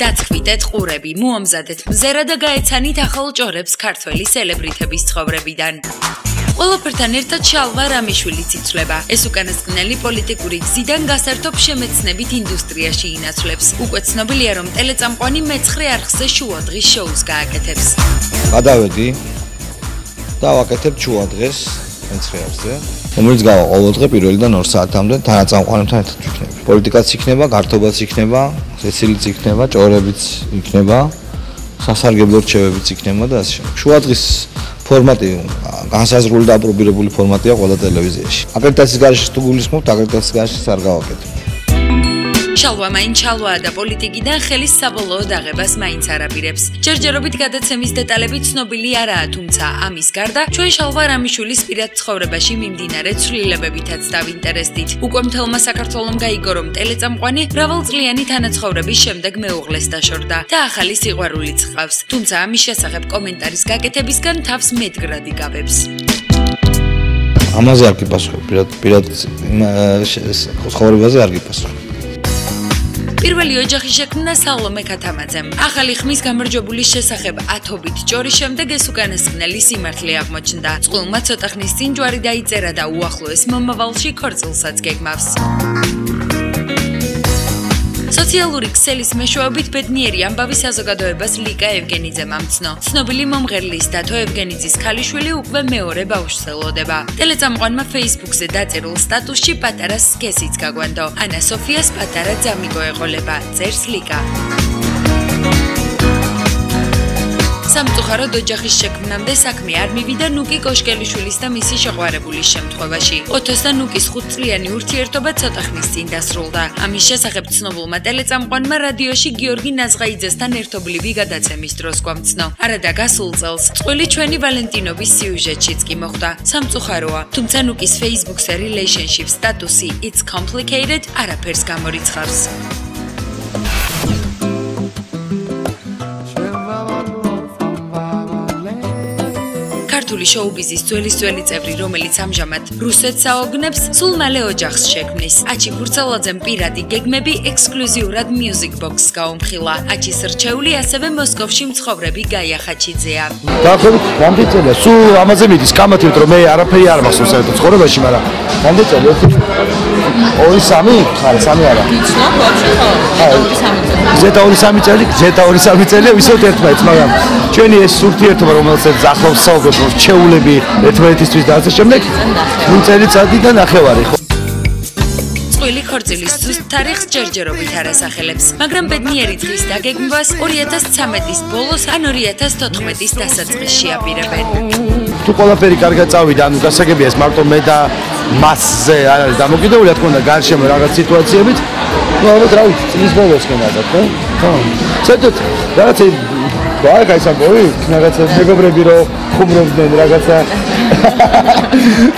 დაცხვიდეთ ყურები, მოამზადეთ მზერა და გაეცანით ახალ ჭორებს ქართველი სელებრიტების ცხოვრებიდან. ყველაფერთან ერთად შალვა რამიშვილიც იცვლება. ეს უკანასკნელი პოლიტიკური გზიდან გასართობ შემეცნებით ინდუსტრიაში ინაცვლებს. უკვე ცნობილია, რომ ტელეწამყვანი მეცხრე არხზე შუადღის შოუს გააკეთებს. გადავედი და ვაკეთებ შუადღეს მეცხრე არხზე. რომელიც გავა ყოველდღე პირველიდან 2 საათამდე თანაწამყვანებთან ერთად ვიქნები. პოლიტიკაც იქნება, გართობაც იქნება, სეცილიც იქნება, ჭორებიც იქნება, სასარგებლო რჩევებიც იქნება და ასე შემდეგ. შუადღის ფორმატი განსაზღვრული და აპრობირებული ფორმატია ყველა ტელევიზიაში. აკრედიტაციის გარშე თუ გულისხმობთ, აკრედიტაციის გარშე არ გავაკეთებ. შალვა მაინ ჩალვა და პოლიტიკიდან ხელის საბოლოო დაღებას მაინც არაპირებს. ჯერჯერობით გადაცემის დეტალები ცნობილი არაა, თუმცა ამის გარდა ჩვენ შალვა რამიშვილის პირად ცხოვრებაში მიმდინარე ცვლილებებითაც დავინტერესდით. უკვე მთელმა საქართველოს გაიგო რომ ტელეწამყვანი მრავალწლიანი თანაცხოვრების შემდეგ მეუღლეს დაშორდა და ახალი სიყვარულიც ჰყავს. თუმცა ამის შესახებ კომენტარის გაკეთებისგან თავს მედგრად იგავებს. ამაზე არ გიპასუხებ, პირად პირად ცხოვრებაზე არ გიპასუხებ. პირველი ოჯახი შექმნა სალომე ქათამაძემ. ახალი ხმის გამარჯვებულის შესახებ ათობით ჯორის შემდეგ ეს უკანასკნელი სიმართლე აღმოჩნდა. წყვილმა ცოტა ხნის წინ ჯვარი დაიწერა და უახლოეს მომავალში ქორწილსაც გეგმავს. სოციალური ქსელის მეშვეობით ბედნიერი ამბავი საზოგადოებას ლიკა ევგენიძე მომცნო. ცნობილი მომღერლის დათო ევგენიძის ქალიშვილი უკვე მეორე ბავშვს ელოდება. ტელეწამყვანმა Facebook-ზე დაწერილ სტატუსში პატარა სქესიც გაგვანდო. ანა სოფიას პატარა ძამიგო ეყოლება. წერს ლიკა. სამწუხაროდ ოჯახის შექმნამდე საქმე არ მივიდა ნუკი კოშკელიშვილის და მისი შეყვარებულის შემთხვევაში. ოთოს და ნუკის ხუთწლიანი ურთიერთობა ცოტა ხნის წინ დასრულდა. ამის შესახებ ცნობულმა ტელეწამყვანმა რადიოში გიორგი ნაზღაიძესთან ერთობლივი გადაცემის დროს გვამცნო. არადა გასულ წელს წყვილი ჩვენი ვალენტინობის სიუჟეტშიც კი მოხვდა. სამწუხაროა, თუმცა ნუკის Facebook-ზე relationship სტატუსი it's complicated არაფერს გამორიცხავს. ქართული შოუ-ბიზის ძველისძველი წევრი, რომელიც ამჟამად რუსეთს აოგნებს, სულ მალე ოჯახს შექმნის. აჩი ფურცალაძემ პირადი გეგმები ექსკლუზიურად Music Box გაუმხილა. აჩის რჩეული ასევე მოსკოვში მცხოვრები გაია ხაჩიძეა. დაახლოებით რამდენი წელია? სულ ამაზე მიდის კამათით რომ მე არაფერი არ მახსოვს საერთოდ ცხოვრებაში, მაგრამ რამდენი წელია? 2-3 ხარ, 3 არა. იცნობ ვაფშე ხო? 2-3 წელი. ზეთა 2-3 წელი, ზეთა 2-3 წელი ვისოთ ერთმანეთს, მაგრამ ჩვენი ეს ურთიერთობა რომელსაც ახლავს საუბრობ ჩეულები ერთმანეთისთვის და ასე შემდეგ. ნუ წელიწადი და ნახევარი ხო? წვილი ქორწილის ზუსტ თარიღს ჯერჯერობით არასახელებს, მაგრამ ბედნიერი დღის დაგეგმვას 2013-ის ბოლოს ან 2014-ის დასაწყისში აპირებენ. თუ ყველაფერი კარგად წავიდა, ანუ გასაგებია ეს მარტო მე და მასზე არ არის დამოკიდებული, რა თქმა უნდა, გარშემო რაღაც სიტუაციებით. ну ალბათ რა ვიცი, წლის ბოლოსკენ ალბათ, ხო? ხო. ცოტა რაღაცა გვაქვს აი სამბოი რაღაცა მეგობრები რო ხუმრობდნენ რაღაცა.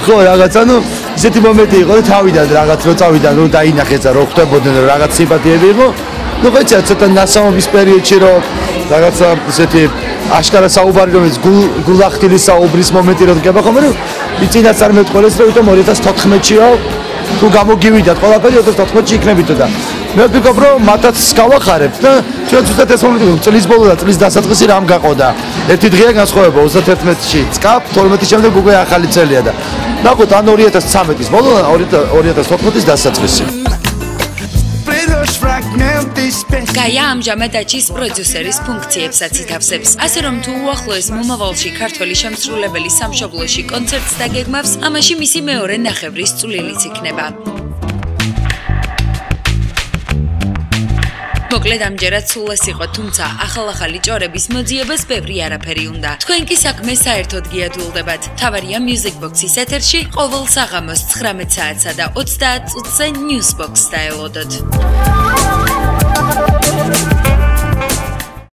ხო რაღაცა ნუ ისეთი მომენტი იყო რომ თავიდან რაღაც რო წავიდან რომ დაინახეს და რო ხვდებოდნენ რომ რაღაც სიმპათიები იყო ну ხეცა ცოტა ნასამობის პერიოდში რო რაღაცა ესეთი აშკარა საუბარი რომელიც გულახტილი საუბრის მომენტი რო დგება ხოლმე წინა წარმეთყოლეს რომ თვითონ 2014-შიო თუ გამოგივიდათ ყველაფერი 2014-ში იქნებითო და მე ვფიქრობ რომ მათაც გავახარებთ და ჩვენ ზუსტად ეს მომენტი წლის ბოლო და წლის დასაწყისი რამ გაყოდა ერთი დღეა განსხვავება 31-ში წკაპ 12-ის შემდეგ უკვე ახალი წელია და ნახოთ ან 2013-ის ბოლო და 2014-ის დასაწყისი გაია ამჟამად აჩის პროდიუსერის ფუნქციებსაც ითავსებს. ასე რომ თუ უახლოეს მომავალში ქართველი შემსრულებელი სამშობლოში კონცერტს დაგეგმავს, ამაში მისი მეორე ნახევრის წვლილიც იქნება. მოკლედ ამჯერად სულ ეს იყო, თუმცა ახალ-ახალი ჭორების მოძიებას ბევრი არაფერი უნდა. თქვენ კი საქმე საერთოდ გიადვილდებათ. თავარია Music Box-ის ეთერში ყოველ საღამოს 19 საათსა და 30 წუთზე News Box-ს დაელოდოთ.